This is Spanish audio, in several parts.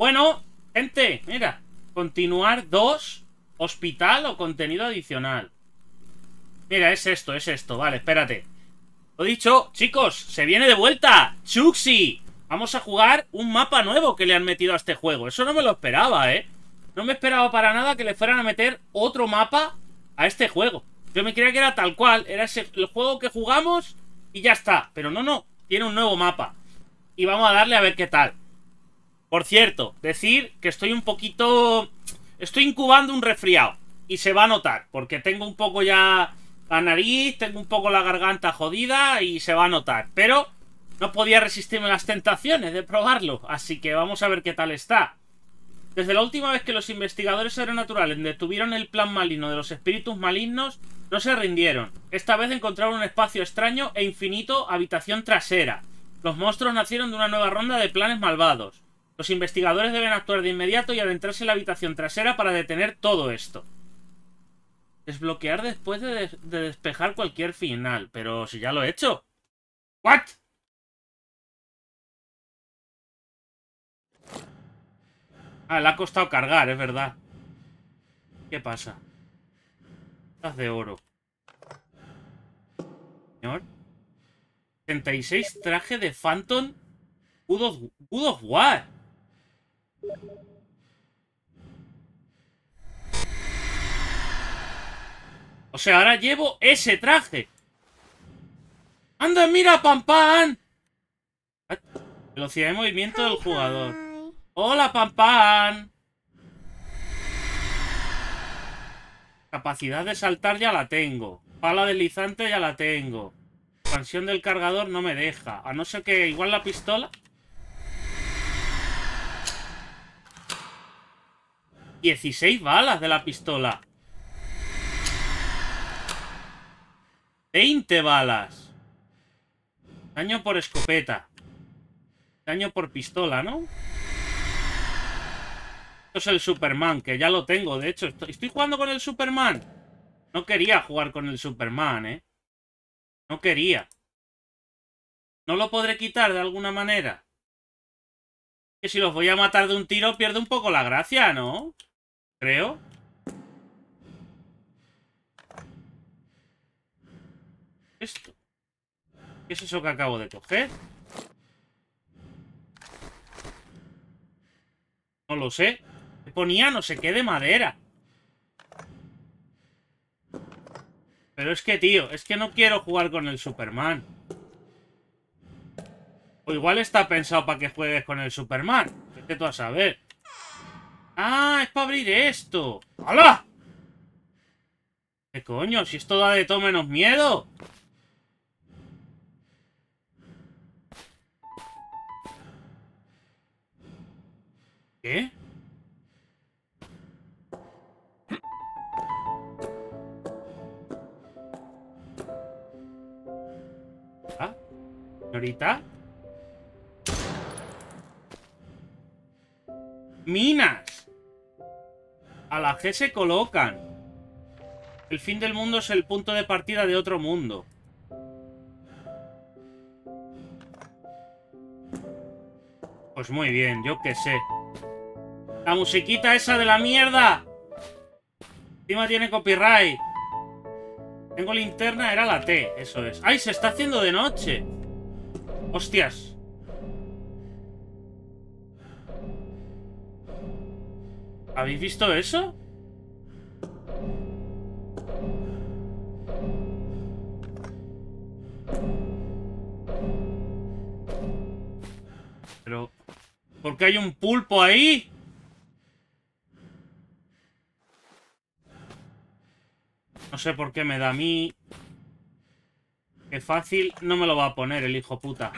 Bueno, gente, mira. Continuar 2, hospital o contenido adicional. Mira, es esto, es esto. Vale, espérate. Lo dicho, chicos, se viene de vuelta. Chuxi. Vamos a jugar un mapa nuevo que le han metido a este juego. Eso no me lo esperaba, ¿eh? No me esperaba para nada que le fueran a meter otro mapa a este juego. Yo me creía que era tal cual. Era ese, el juego que jugamos y ya está. Pero no, no. Tiene un nuevo mapa. Y vamos a darle a ver qué tal. Por cierto, decir que estoy un poquito... Estoy incubando un resfriado. Y se va a notar. Porque tengo un poco ya la nariz, tengo un poco la garganta jodida y se va a notar. Pero no podía resistirme las tentaciones de probarlo. Así que vamos a ver qué tal está. Desde la última vez que los investigadores aeronaturales detuvieron el plan maligno de los espíritus malignos, no se rindieron. Esta vez encontraron un espacio extraño e infinito habitación trasera. Los monstruos nacieron de una nueva ronda de planes malvados. Los investigadores deben actuar de inmediato y adentrarse en la habitación trasera para detener todo esto. Desbloquear después de, despejar cualquier final. Pero si ya lo he hecho. ¿What? Ah, le ha costado cargar, es verdad. ¿Qué pasa? Estás de oro. Señor. 36 traje de Phantom Good of, Good of War. O sea, ahora llevo ese traje. ¡Anda, mira, Pam Pam! Velocidad de movimiento del jugador. ¡Hola, Pam Pam! Capacidad de saltar ya la tengo. Pala deslizante ya la tengo. Expansión del cargador no me deja. A no ser que igual la pistola... 16 balas de la pistola. 20 balas. Daño por escopeta. Daño por pistola, ¿no? Esto es el Superman, que ya lo tengo. De hecho, estoy, jugando con el Superman. No quería jugar con el Superman, ¿eh? No quería. ¿No lo podré quitar de alguna manera? Que si los voy a matar de un tiro pierde un poco la gracia, ¿no? Creo. esto? ¿Qué es eso que acabo de coger? No lo sé. Me ponía no sé qué de madera. Pero es que, tío, es que no quiero jugar con el Superman. O igual está pensado para que juegues con el Superman. Vete tú a saber. ¡Ah! Es para abrir esto. ¡Hala! ¿Qué coño? Si esto da de todo menos miedo. ¿Qué? ¿Ah? ¿Señorita? ¡Minas! A la G se colocan. El fin del mundo es el punto de partida de otro mundo. Pues muy bien, yo qué sé. La musiquita esa de la mierda. Encima tiene copyright. Tengo linterna, era la T, eso es. ¡Ay, se está haciendo de noche! ¡Hostias! ¿Habéis visto eso? Pero... ¿Por qué hay un pulpo ahí? No sé por qué me da a mí... Qué fácil no me lo va a poner el hijo puta.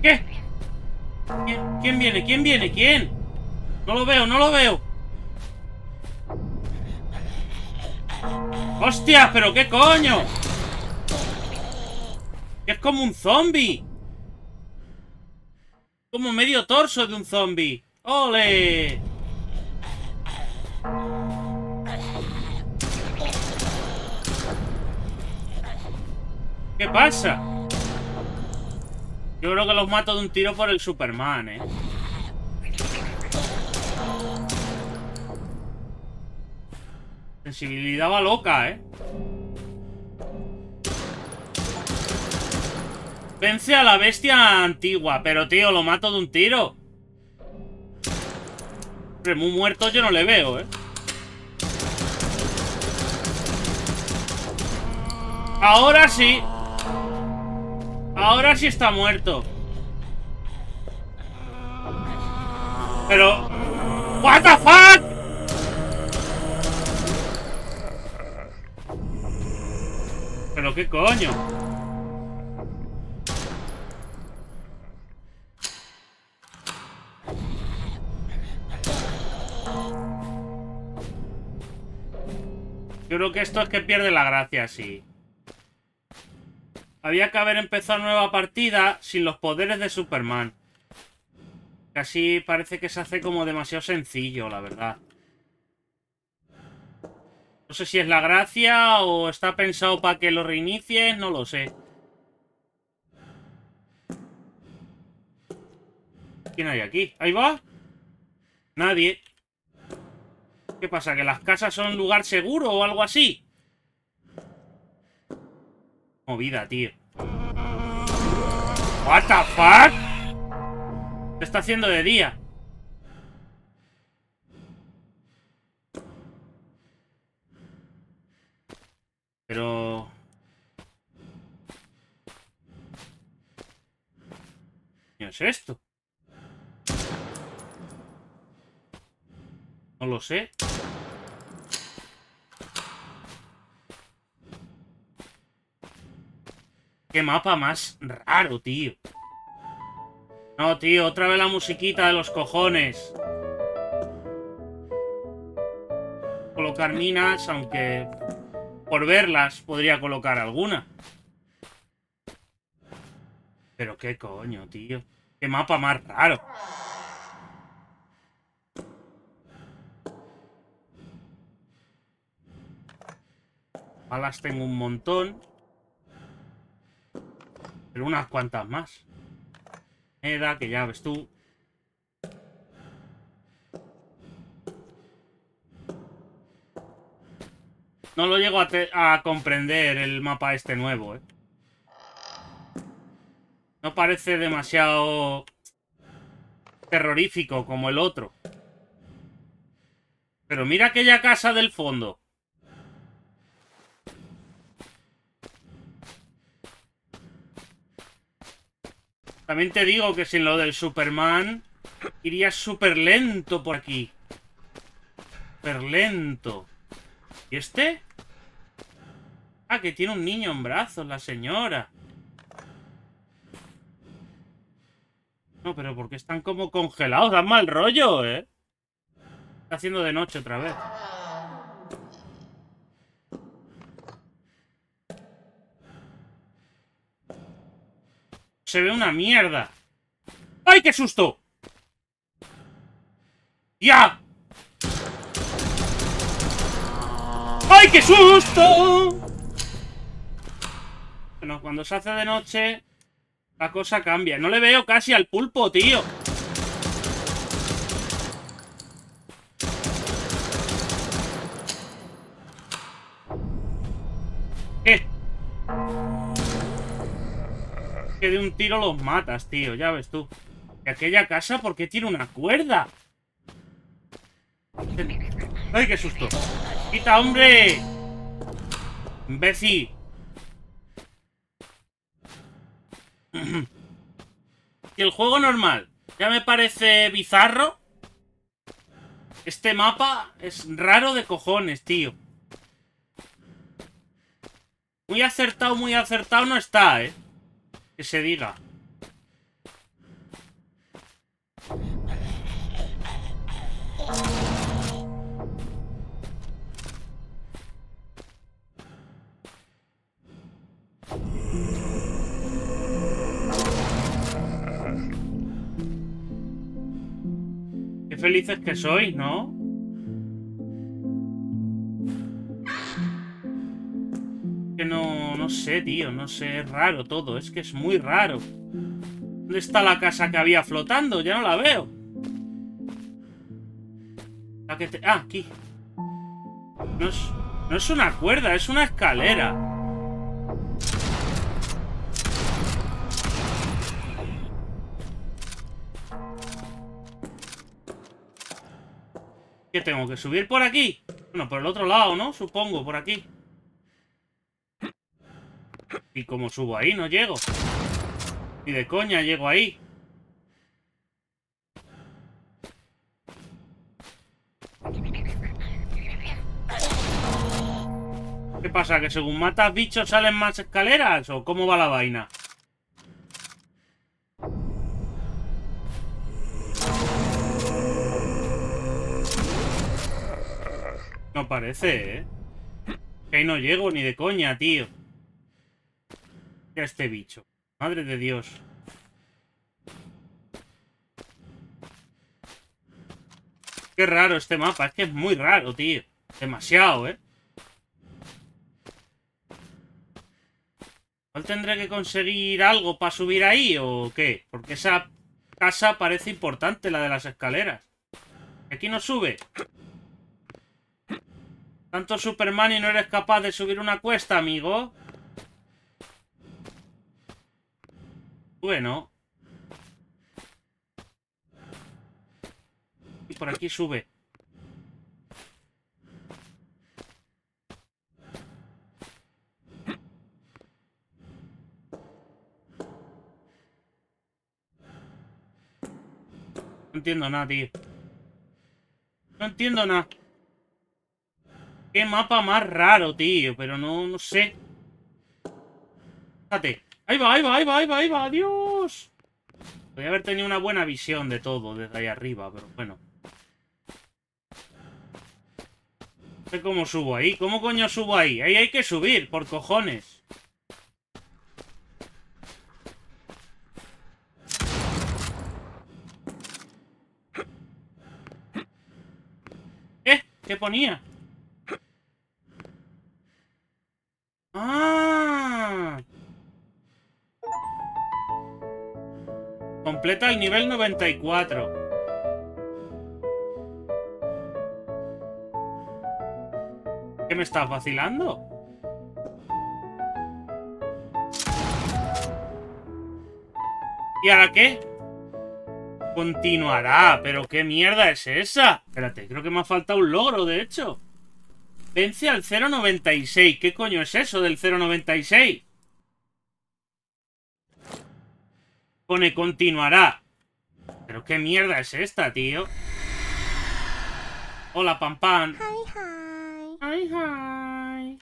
¿Qué? ¿Quién, ¿Quién viene? ¿Quién viene? ¿Quién? No lo veo, no lo veo. ¡Hostia! ¿Pero qué coño? Es como un zombie. Como medio torso de un zombie. ¡Ole! ¿Qué pasa? Yo creo que los mato de un tiro por el Superman, ¿eh? Sensibilidad va loca, ¿eh? Vence a la bestia antigua, pero tío, lo mato de un tiro. Muy muerto yo no le veo, ¿eh? Ahora sí. Ahora sí está muerto. Pero... ¿What the fuck? ¿Pero qué coño? Yo creo que esto es que pierde la gracia, sí. Había que haber empezado nueva partida sin los poderes de Superman. Casi parece que se hace como demasiado sencillo, la verdad. No sé si es la gracia o está pensado para que lo reinicies, no lo sé. ¿Quién hay aquí? ¿Ahí va? Nadie. ¿Qué pasa? ¿Que las casas son lugar seguro o algo así? Movida, tío. What the fuck? Se está haciendo de día. Pero... ¿Qué es esto? No lo sé. Qué mapa más raro, tío. No, tío, otra vez la musiquita de los cojones. Colocar minas, aunque por verlas podría colocar alguna. Pero qué coño, tío. Qué mapa más raro. Balas tengo un montón. Pero unas cuantas más. Eda, que ya ves tú. No lo llego a, comprender el mapa este nuevo, ¿eh? No parece demasiado terrorífico como el otro. Pero mira aquella casa del fondo. También te digo que sin lo del Superman iría súper lento por aquí. Súper lento. ¿Y este? Ah, que tiene un niño en brazos, la señora. No, pero porque están como congelados. Dan mal rollo, ¿eh? Está haciendo de noche otra vez. Se ve una mierda. ¡Ay, qué susto! ¡Ya! ¡Ay, qué susto! Bueno, cuando se hace de noche, la cosa cambia. No le veo casi al pulpo, tío. que de un tiro los matas, tío. Ya ves tú. ¿Y aquella casa por qué tiene una cuerda? ¡Ay, qué susto! ¡Quita, hombre! ¡Imbécil! Y el juego normal ya me parece bizarro. Este mapa es raro de cojones, tío. Muy acertado, muy acertado no está, ¿eh? que se diga. Felices que sois, ¿no? que no, no sé, tío, no sé, es raro todo, es que es muy raro. ¿Dónde está la casa que había flotando? Ya no la veo. La que te... Ah, aquí. No es, no es una cuerda, es una escalera. ¿Qué tengo que subir por aquí? Bueno, por el otro lado, ¿no? Supongo, por aquí. ¿Y cómo subo ahí? No llego. Ni de coña llego ahí. ¿Qué pasa? ¿Que según matas bichos salen más escaleras? ¿O cómo va la vaina? No parece, ¿eh? Que ahí no llego ni de coña, tío. Ya este bicho. Madre de Dios. Qué raro este mapa. Es que es muy raro, tío. Demasiado, ¿eh? ¿Cuál tendré que conseguir algo para subir ahí o qué? Porque esa casa parece importante, la de las escaleras. ¿Aquí no sube? Tanto Superman y no eres capaz de subir una cuesta, amigo. Bueno. Y por aquí sube. No entiendo nada, tío. No entiendo nada. Qué mapa más raro, tío. Pero no, no sé. Fíjate. Ahí va, ahí va, ahí va, ahí va, ahí va. ¡Adiós! Podría haber tenido una buena visión de todo desde ahí arriba, pero bueno. No sé cómo subo ahí. ¿Cómo coño subo ahí? Ahí hay que subir, por cojones. ¿Eh? ¿Qué ponía? ¡Ah! Completa el nivel 94. ¿Qué me estás vacilando? ¿Y ahora qué? Continuará, pero ¿qué mierda es esa? Espérate, creo que me ha faltado un logro, de hecho. Vence al 0.96. ¿Qué coño es eso del 0.96? Pone continuará. ¿Pero qué mierda es esta, tío? Hola, Pam Pam. Hi, hi. Hi, hi.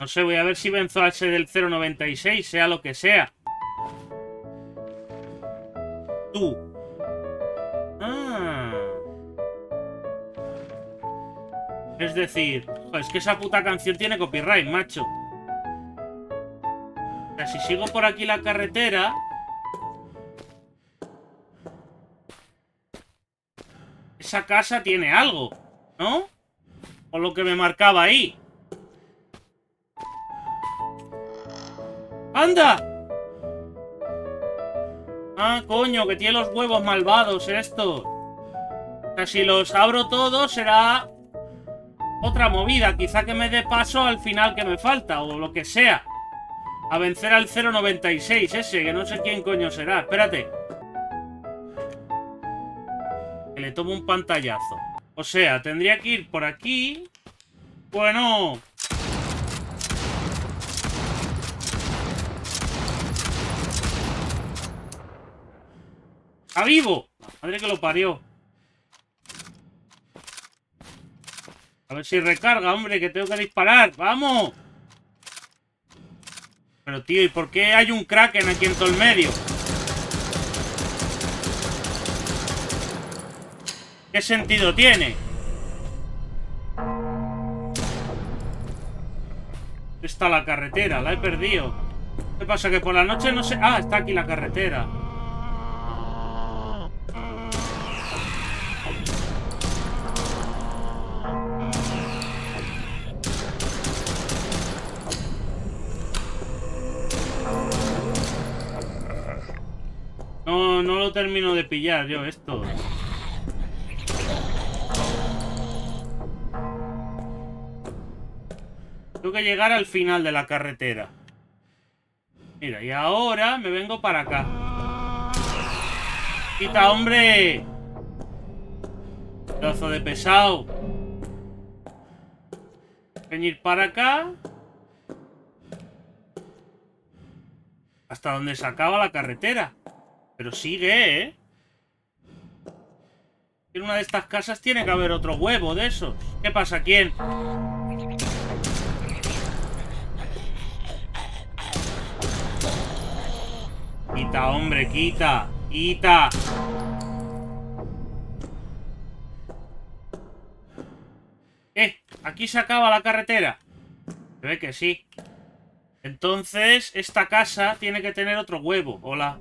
No sé, voy a ver si venzo a ese del 0.96, sea lo que sea. Ah. Es decir, es que esa puta canción tiene copyright, macho. Si sigo por aquí la carretera... Esa casa tiene algo, ¿no? O lo que me marcaba ahí. ¡Anda! Ah, coño, que tiene los huevos malvados esto. O sea, si los abro todos será otra movida. Quizá que me dé paso al final que me falta o lo que sea. A vencer al 096 ese, que no sé quién coño será. Espérate. Que le tomo un pantallazo. O sea, tendría que ir por aquí. Bueno... ¡Está vivo! Madre que lo parió. A ver si recarga, hombre, que tengo que disparar. ¡Vamos! Pero, tío, ¿y por qué hay un Kraken aquí en todo el medio? ¿Qué sentido tiene? Está la carretera, la he perdido. ¿Qué pasa? Que por la noche no sé... Ah, está aquí la carretera. Termino de pillar yo esto. Tengo que llegar al final de la carretera. Mira, y ahora me vengo para acá. ¡Quita, hombre! Trozo de pesado. Venir para acá. Hasta donde se acaba la carretera. Pero sigue, ¿eh? En una de estas casas tiene que haber otro huevo de esos. ¿Qué pasa? ¿Quién? Quita, hombre, quita. Quita. Eh, aquí se acaba la carretera. Se ve que sí. Entonces, esta casa tiene que tener otro huevo. Hola.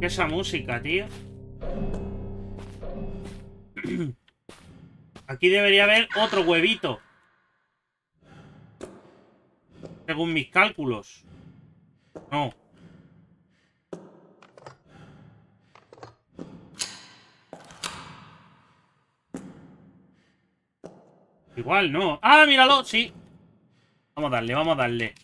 ¿Qué esa música, tío? Aquí debería haber otro huevito. Según mis cálculos. No. Igual no. ¡Ah, míralo! Sí. Vamos a darle, vamos a darle.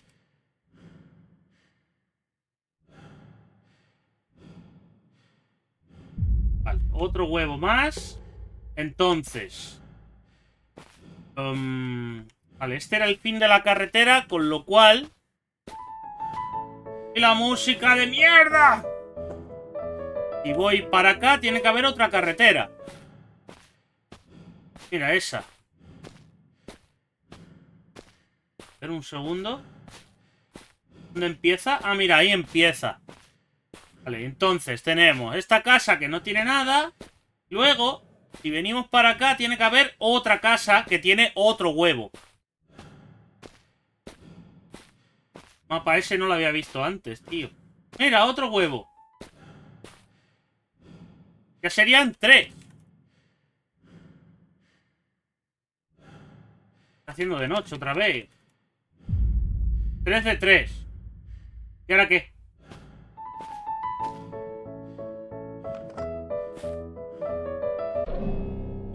Vale, otro huevo más. Entonces. Um, vale, este era el fin de la carretera, con lo cual... ¡Y la música de mierda! Y voy para acá, tiene que haber otra carretera. Mira, esa. Espera un segundo. ¿Dónde empieza? Ah, mira, ahí empieza. Vale, entonces tenemos esta casa que no tiene nada. Luego, si venimos para acá, tiene que haber otra casa que tiene otro huevo. Mapa ese no lo había visto antes, tío. Mira, otro huevo. Que serían tres. Está haciendo de noche otra vez. Tres de tres. ¿Y ahora qué?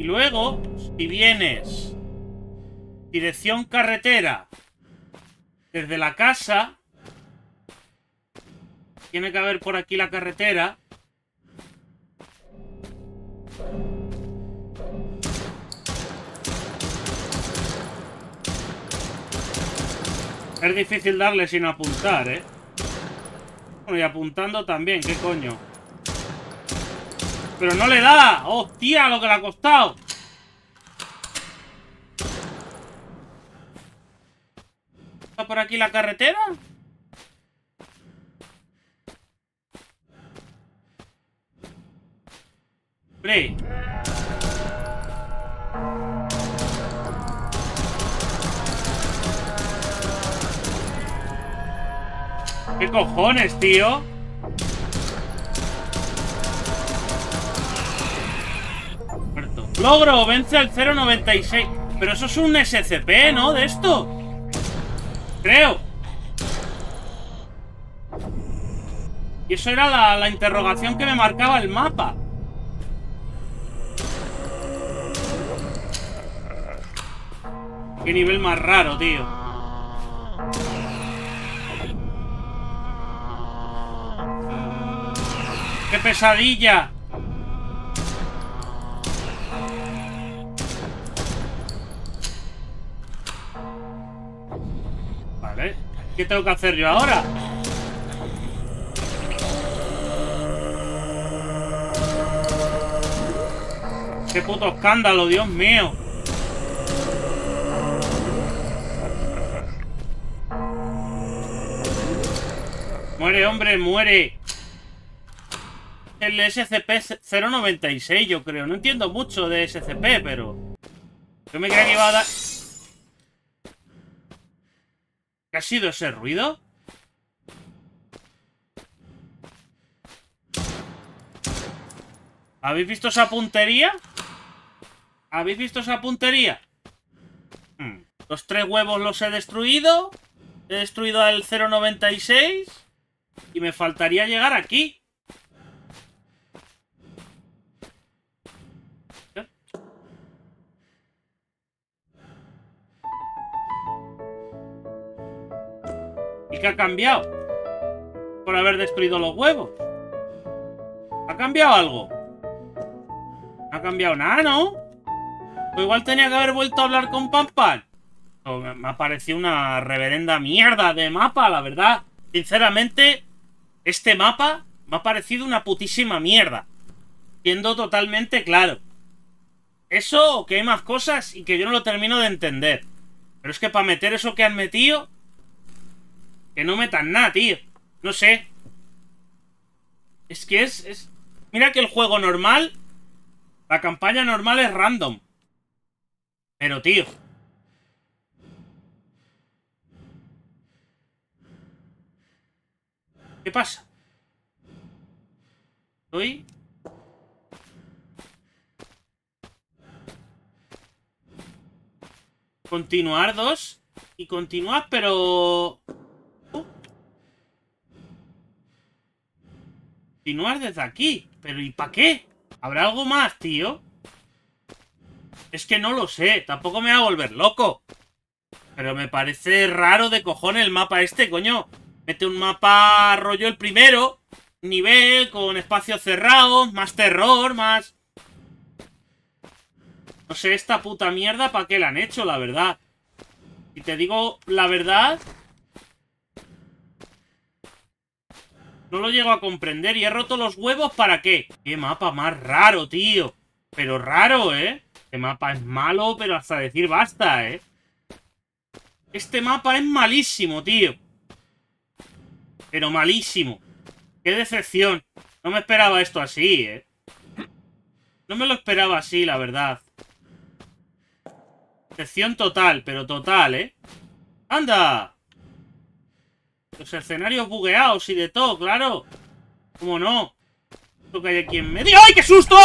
Y luego, si vienes dirección carretera desde la casa, tiene que haber por aquí la carretera. Es difícil darle sin apuntar, ¿eh? Y apuntando también, ¿qué coño? ¡Pero no le da! ¡Hostia, lo que le ha costado! ¿Está por aquí la carretera? Hombre. ¿Qué cojones, tío? Logro, vence al 096. Pero eso es un SCP, ¿no? De esto. Creo. Y eso era la, la interrogación que me marcaba el mapa. Qué nivel más raro, tío. ¡Qué pesadilla! ¿Qué tengo que hacer yo ahora? ¡Qué puto escándalo, Dios mío! Muere, hombre, muere. El SCP-096, yo creo. No entiendo mucho de SCP, pero... Yo me creía que iba a dar... ¿Qué ha sido ese ruido? ¿Habéis visto esa puntería? ¿Habéis visto esa puntería? Hmm. Los tres huevos los he destruido. He destruido al 096. Y me faltaría llegar aquí. ¿Y qué ha cambiado? Por haber destruido los huevos. ¿Ha cambiado algo? No ha cambiado nada, ¿no? O igual tenía que haber vuelto a hablar con Pampan. me ha parecido una reverenda mierda de mapa, la verdad. Sinceramente, este mapa me ha parecido una putísima mierda. Siendo totalmente claro. Eso que hay más cosas y que yo no lo termino de entender. Pero es que para meter eso que han metido... Que no metan nada, tío. No sé. Es que es, es... Mira que el juego normal... La campaña normal es random. Pero, tío... ¿Qué pasa? ¿Estoy? Continuar dos. Y continuar, pero... Continuar desde aquí. Pero ¿y para qué? ¿Habrá algo más, tío? Es que no lo sé. Tampoco me va a volver loco. Pero me parece raro de cojones el mapa este, coño. Mete un mapa rollo el primero. Nivel, con espacios cerrados, más terror, más... No sé esta puta mierda para qué la han hecho, la verdad. Y te digo la verdad... No lo llego a comprender y he roto los huevos ¿para qué? Qué mapa más raro, tío. Pero raro, ¿eh? Este mapa es malo, pero hasta decir basta, ¿eh? Este mapa es malísimo, tío. Pero malísimo. Qué decepción. No me esperaba esto así, ¿eh? No me lo esperaba así, la verdad. Decepción total, pero total, ¿eh? ¡Anda! Los escenarios bugueados y de todo, claro. ¿Cómo no? Esto que hay aquí en medio. ¡Ay, qué susto!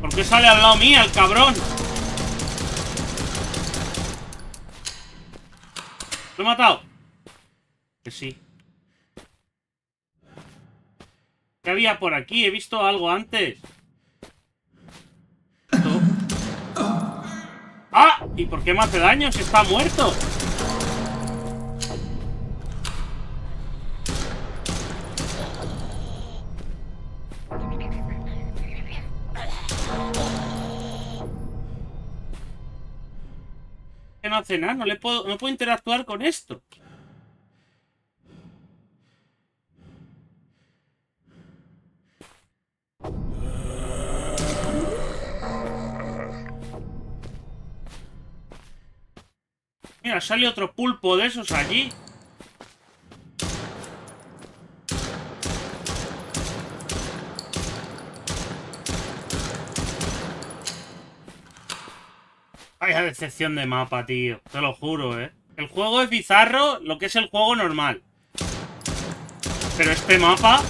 ¿Por qué sale al lado mía el cabrón? ¿Lo he matado? Que sí. ¿Qué había por aquí? He visto algo antes. ¡Ah! ¿Y por qué me hace daño si está muerto? no hace nada, no le puedo, no puedo interactuar con esto. Sale otro pulpo de esos allí. Vaya decepción de mapa, tío. Te lo juro, ¿eh? El juego es bizarro, lo que es el juego normal. Pero este mapa...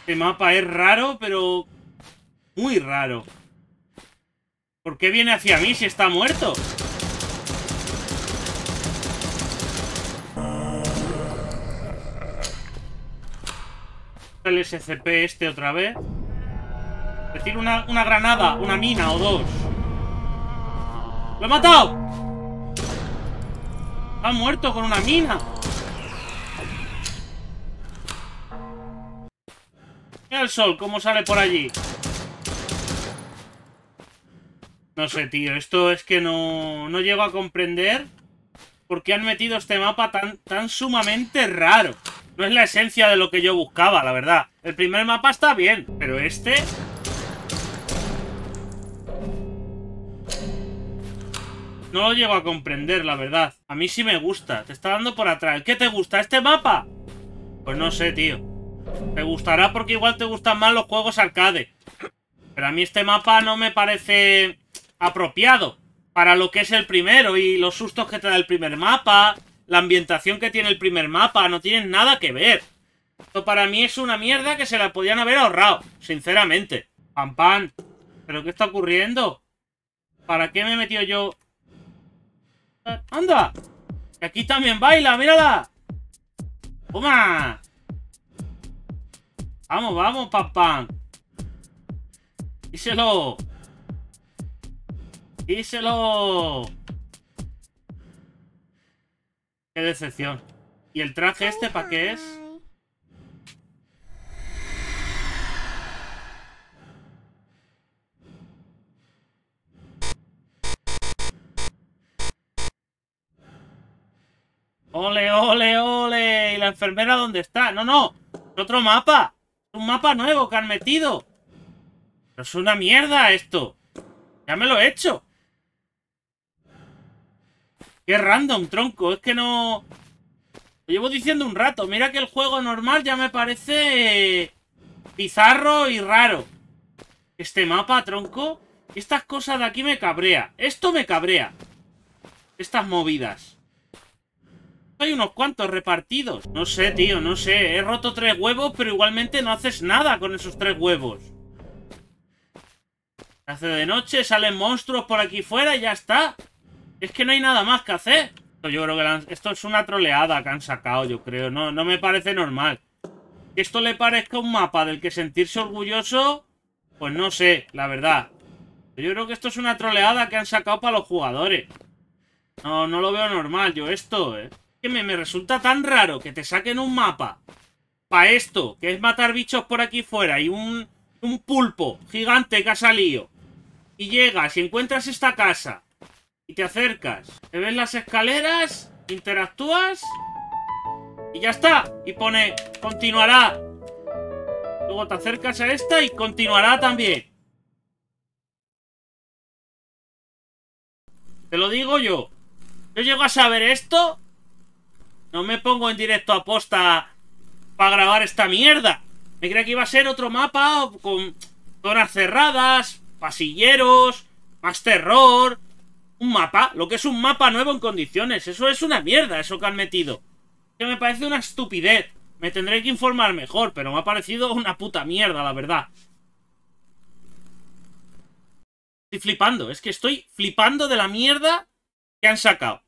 Este mapa es raro, pero... Muy raro. ¿Por qué viene hacia mí si está muerto? El SCP este otra vez. Decir una, una granada, una mina o dos. ¡Lo he matado! Ha muerto con una mina. Mira el sol, cómo sale por allí. No sé, tío. Esto es que no, no llego a comprender por qué han metido este mapa tan, tan sumamente raro. No es la esencia de lo que yo buscaba, la verdad. El primer mapa está bien, pero este... No lo llego a comprender, la verdad. A mí sí me gusta. Te está dando por atrás. ¿Qué te gusta? ¿Este mapa? Pues no sé, tío. Te gustará porque igual te gustan más los juegos arcade. Pero a mí este mapa no me parece apropiado para lo que es el primero y los sustos que te da el primer mapa, la ambientación que tiene el primer mapa, no tienen nada que ver. Esto para mí es una mierda que se la podían haber ahorrado, sinceramente. Pam, pam. ¿Pero qué está ocurriendo? ¿Para qué me he metido yo? ¡Anda! Que aquí también baila, mírala. ¡Toma! Vamos, vamos, pam, pam. Díselo. Díselo. Qué decepción. ¿Y el traje este para qué es? ¡Ole, ole, ole! ¿Y la enfermera dónde está? No, no. Es otro mapa. Es un mapa nuevo que han metido. Pero es una mierda esto. Ya me lo he hecho. Qué random, tronco. Es que no... Lo llevo diciendo un rato. Mira que el juego normal ya me parece... Bizarro y raro. Este mapa, tronco. Estas cosas de aquí me cabrea. Esto me cabrea. Estas movidas. Hay unos cuantos repartidos. No sé, tío, no sé. He roto tres huevos, pero igualmente no haces nada con esos tres huevos. Hace de noche, salen monstruos por aquí fuera y ya está. Es que no hay nada más que hacer. Yo creo que esto es una troleada que han sacado, yo creo. No, no me parece normal. Que esto le parezca un mapa del que sentirse orgulloso, pues no sé, la verdad. Yo creo que esto es una troleada que han sacado para los jugadores. No, no lo veo normal yo esto, eh. Que me, me resulta tan raro que te saquen un mapa para esto, que es matar bichos por aquí fuera y un, un pulpo gigante que ha salido. Y llegas y encuentras esta casa y te acercas, te ves las escaleras, interactúas y ya está. Y pone continuará. Luego te acercas a esta y continuará también. Te lo digo yo. Yo llego a saber esto. No me pongo en directo a posta para grabar esta mierda. Me creía que iba a ser otro mapa con zonas cerradas, pasilleros, más terror. Un mapa, lo que es un mapa nuevo en condiciones. Eso es una mierda, eso que han metido. Que me parece una estupidez. Me tendré que informar mejor, pero me ha parecido una puta mierda, la verdad. Estoy flipando, es que estoy flipando de la mierda que han sacado.